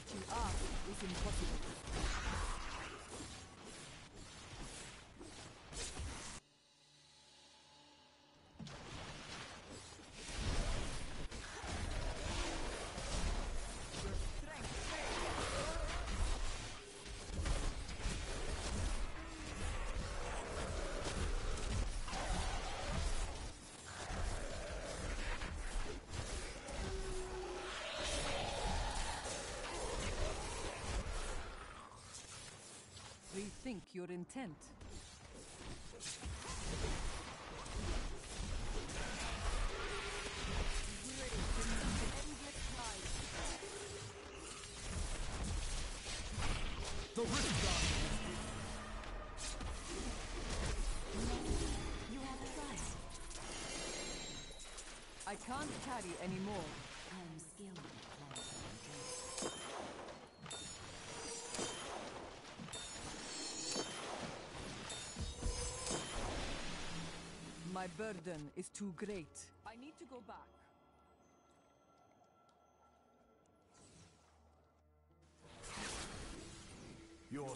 what you are is impossible. Think your intent. The Rift God! You have trust. I can't carry anymore. I am skilled My burden is too great. I need to go back. Your